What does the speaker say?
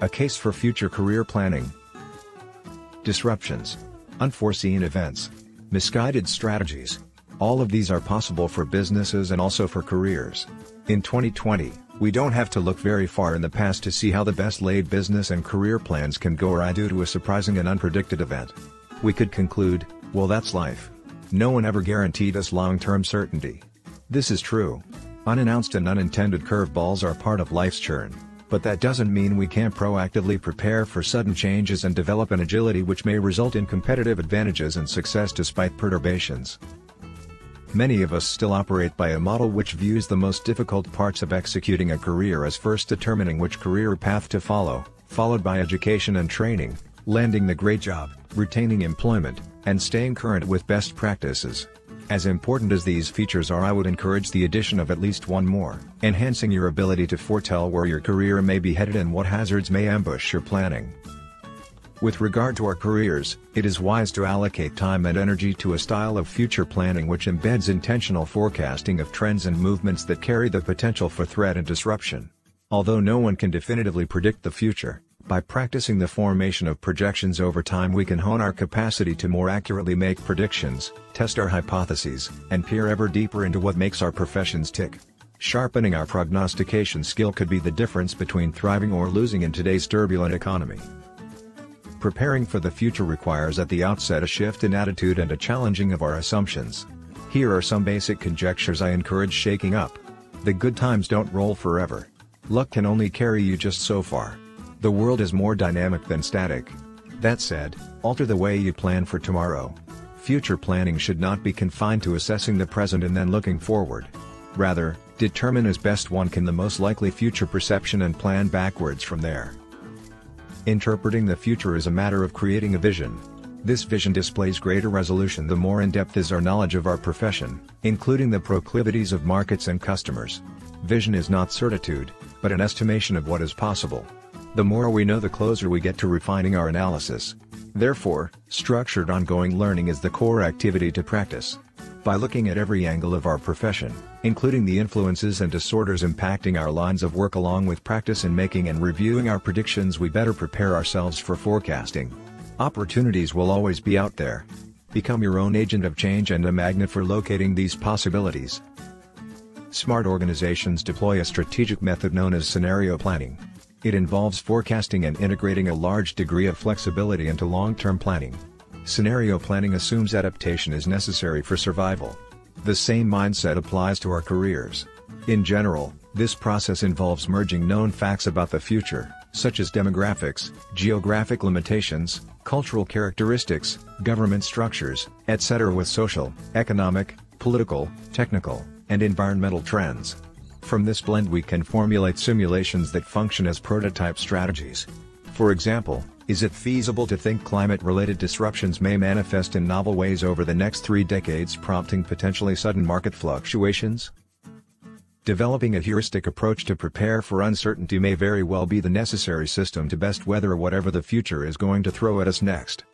A case for future career planning. Disruptions. Unforeseen events. Misguided strategies. All of these are possible for businesses and also for careers. In 2020, we don't have to look very far in the past to see how the best laid business and career plans can go awry due to a surprising and unpredicted event. We could conclude, well that's life. No one ever guaranteed us long-term certainty. This is true. Unannounced and unintended curveballs are part of life's churn, but that doesn't mean we can't proactively prepare for sudden changes and develop an agility which may result in competitive advantages and success despite perturbations. Many of us still operate by a model which views the most difficult parts of executing a career as first determining which career path to follow, followed by education and training, landing the great job, retaining employment, and staying current with best practices. As important as these features are I would encourage the addition of at least one more, enhancing your ability to foretell where your career may be headed and what hazards may ambush your planning. With regard to our careers, it is wise to allocate time and energy to a style of future planning which embeds intentional forecasting of trends and movements that carry the potential for threat and disruption. Although no one can definitively predict the future, by practicing the formation of projections over time we can hone our capacity to more accurately make predictions, test our hypotheses, and peer ever deeper into what makes our professions tick. Sharpening our prognostication skill could be the difference between thriving or losing in today's turbulent economy. Preparing for the future requires at the outset a shift in attitude and a challenging of our assumptions. Here are some basic conjectures I encourage shaking up. The good times don't roll forever. Luck can only carry you just so far. The world is more dynamic than static. That said, alter the way you plan for tomorrow. Future planning should not be confined to assessing the present and then looking forward. Rather, determine as best one can the most likely future perception and plan backwards from there. Interpreting the future is a matter of creating a vision. This vision displays greater resolution the more in-depth is our knowledge of our profession, including the proclivities of markets and customers. Vision is not certitude, but an estimation of what is possible. The more we know the closer we get to refining our analysis. Therefore, structured ongoing learning is the core activity to practice. By looking at every angle of our profession, including the influences and disorders impacting our lines of work along with practice in making and reviewing our predictions we better prepare ourselves for forecasting. Opportunities will always be out there. Become your own agent of change and a magnet for locating these possibilities. Smart organizations deploy a strategic method known as scenario planning. It involves forecasting and integrating a large degree of flexibility into long-term planning. Scenario planning assumes adaptation is necessary for survival. The same mindset applies to our careers. In general, this process involves merging known facts about the future, such as demographics, geographic limitations, cultural characteristics, government structures, etc. with social, economic, political, technical, and environmental trends. From this blend we can formulate simulations that function as prototype strategies. For example, is it feasible to think climate-related disruptions may manifest in novel ways over the next three decades prompting potentially sudden market fluctuations? Developing a heuristic approach to prepare for uncertainty may very well be the necessary system to best weather whatever the future is going to throw at us next.